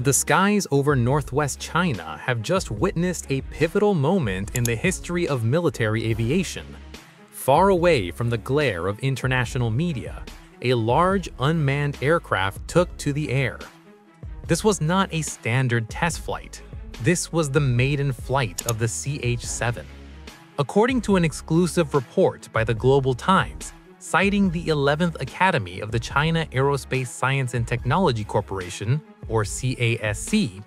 The skies over northwest China have just witnessed a pivotal moment in the history of military aviation. Far away from the glare of international media, a large unmanned aircraft took to the air. This was not a standard test flight. This was the maiden flight of the CH-7. According to an exclusive report by the Global Times, citing the 11th Academy of the China Aerospace Science and Technology Corporation, or CASC,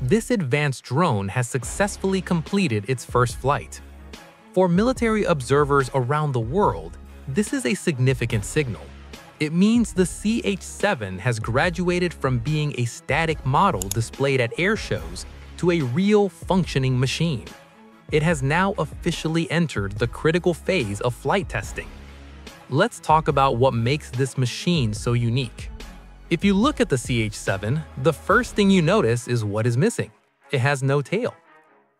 this advanced drone has successfully completed its first flight. For military observers around the world, this is a significant signal. It means the CH-7 has graduated from being a static model displayed at air shows to a real functioning machine. It has now officially entered the critical phase of flight testing. Let's talk about what makes this machine so unique. If you look at the CH-7, the first thing you notice is what is missing. It has no tail.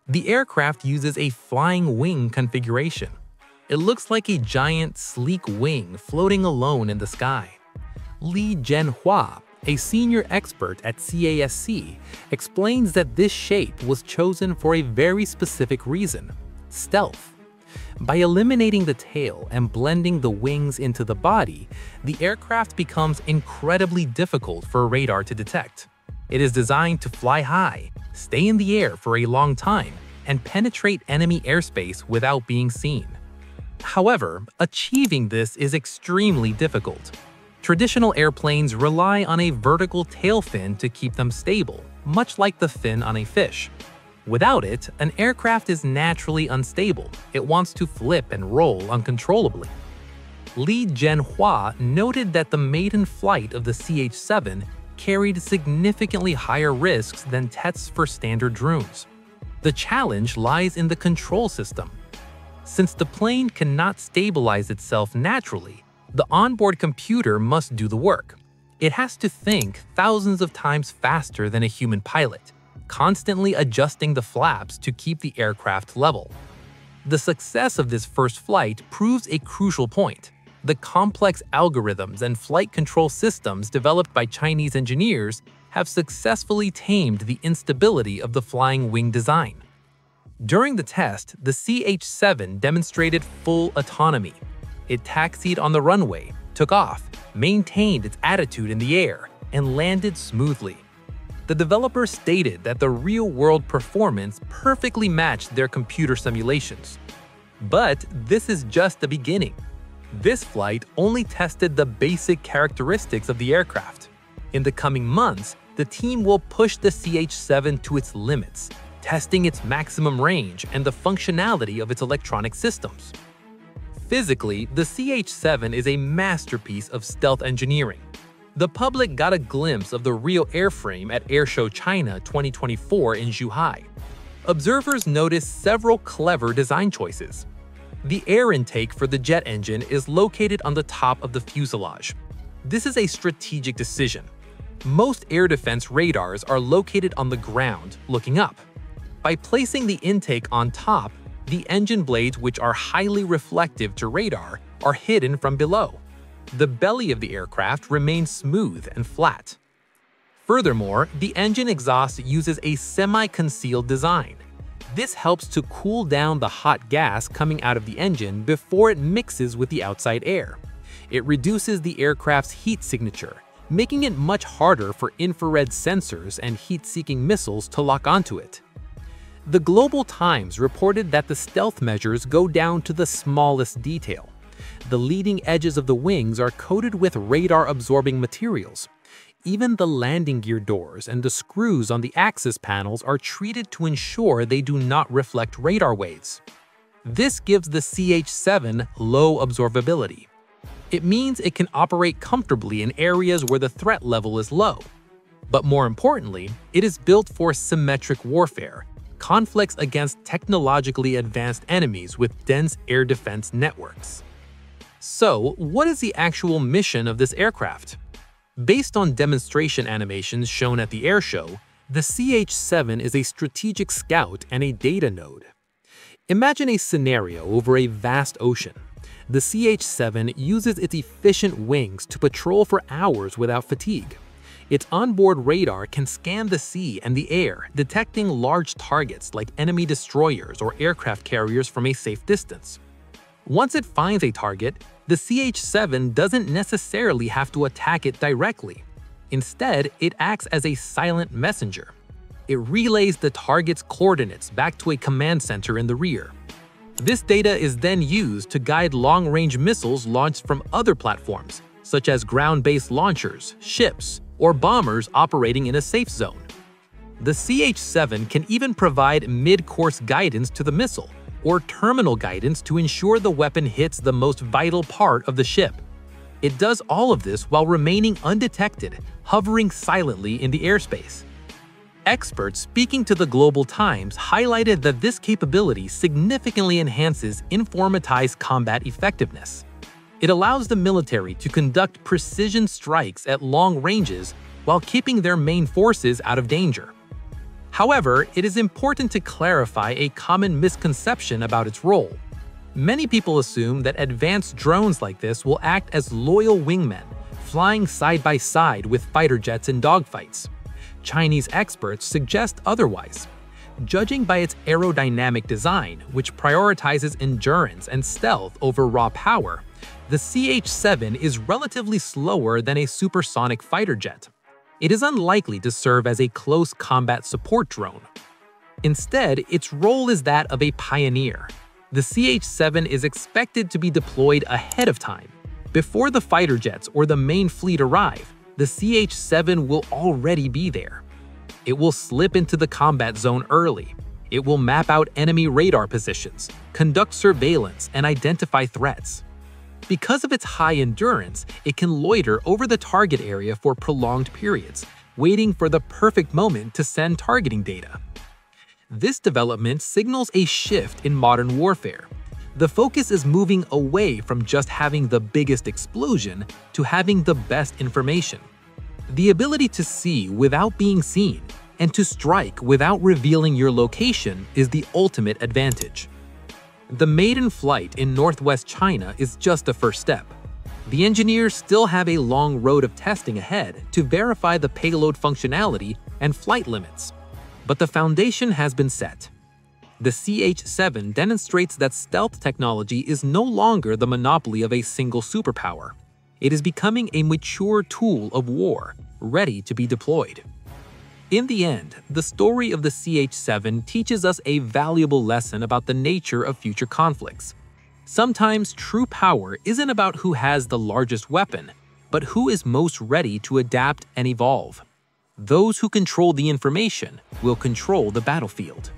The aircraft uses a flying wing configuration. It looks like a giant, sleek wing floating alone in the sky. Li Jianhua, a senior expert at CASC, explains that this shape was chosen for a very specific reason – stealth. By eliminating the tail and blending the wings into the body, the aircraft becomes incredibly difficult for radar to detect. It is designed to fly high, stay in the air for a long time, and penetrate enemy airspace without being seen. However, achieving this is extremely difficult. Traditional airplanes rely on a vertical tail fin to keep them stable, much like the fin on a fish. Without it, an aircraft is naturally unstable. It wants to flip and roll uncontrollably. Li Jianhua noted that the maiden flight of the CH-7 carried significantly higher risks than tests for standard drones. The challenge lies in the control system. Since the plane cannot stabilize itself naturally, the onboard computer must do the work. It has to think thousands of times faster than a human pilot, constantly adjusting the flaps to keep the aircraft level. The success of this first flight proves a crucial point. The complex algorithms and flight control systems developed by Chinese engineers have successfully tamed the instability of the flying wing design. During the test, the CH-7 demonstrated full autonomy. It taxied on the runway, took off, maintained its attitude in the air, and landed smoothly. The developers stated that the real-world performance perfectly matched their computer simulations. But this is just the beginning. This flight only tested the basic characteristics of the aircraft. In the coming months, the team will push the CH-7 to its limits, testing its maximum range and the functionality of its electronic systems. Physically, the CH-7 is a masterpiece of stealth engineering, the public got a glimpse of the real airframe at Airshow China 2024 in Zhuhai. Observers noticed several clever design choices. The air intake for the jet engine is located on the top of the fuselage. This is a strategic decision. Most air defense radars are located on the ground, looking up. By placing the intake on top, the engine blades which are highly reflective to radar are hidden from below the belly of the aircraft remains smooth and flat. Furthermore, the engine exhaust uses a semi-concealed design. This helps to cool down the hot gas coming out of the engine before it mixes with the outside air. It reduces the aircraft's heat signature, making it much harder for infrared sensors and heat-seeking missiles to lock onto it. The Global Times reported that the stealth measures go down to the smallest detail, the leading edges of the wings are coated with radar-absorbing materials. Even the landing gear doors and the screws on the access panels are treated to ensure they do not reflect radar waves. This gives the CH-7 low observability. It means it can operate comfortably in areas where the threat level is low. But more importantly, it is built for symmetric warfare, conflicts against technologically advanced enemies with dense air defense networks. So, what is the actual mission of this aircraft? Based on demonstration animations shown at the airshow, the CH-7 is a strategic scout and a data node. Imagine a scenario over a vast ocean. The CH-7 uses its efficient wings to patrol for hours without fatigue. Its onboard radar can scan the sea and the air, detecting large targets like enemy destroyers or aircraft carriers from a safe distance. Once it finds a target, the CH-7 doesn't necessarily have to attack it directly. Instead, it acts as a silent messenger. It relays the target's coordinates back to a command center in the rear. This data is then used to guide long-range missiles launched from other platforms, such as ground-based launchers, ships, or bombers operating in a safe zone. The CH-7 can even provide mid-course guidance to the missile, or terminal guidance to ensure the weapon hits the most vital part of the ship. It does all of this while remaining undetected, hovering silently in the airspace. Experts speaking to the Global Times highlighted that this capability significantly enhances informatized combat effectiveness. It allows the military to conduct precision strikes at long ranges while keeping their main forces out of danger. However, it is important to clarify a common misconception about its role. Many people assume that advanced drones like this will act as loyal wingmen, flying side by side with fighter jets in dogfights. Chinese experts suggest otherwise. Judging by its aerodynamic design, which prioritizes endurance and stealth over raw power, the CH-7 is relatively slower than a supersonic fighter jet it is unlikely to serve as a close combat support drone. Instead, its role is that of a pioneer. The CH-7 is expected to be deployed ahead of time. Before the fighter jets or the main fleet arrive, the CH-7 will already be there. It will slip into the combat zone early. It will map out enemy radar positions, conduct surveillance, and identify threats. Because of its high endurance, it can loiter over the target area for prolonged periods, waiting for the perfect moment to send targeting data. This development signals a shift in modern warfare. The focus is moving away from just having the biggest explosion to having the best information. The ability to see without being seen and to strike without revealing your location is the ultimate advantage. The maiden flight in northwest China is just a first step. The engineers still have a long road of testing ahead to verify the payload functionality and flight limits. But the foundation has been set. The CH-7 demonstrates that stealth technology is no longer the monopoly of a single superpower. It is becoming a mature tool of war, ready to be deployed. In the end, the story of the CH-7 teaches us a valuable lesson about the nature of future conflicts. Sometimes true power isn't about who has the largest weapon, but who is most ready to adapt and evolve. Those who control the information will control the battlefield.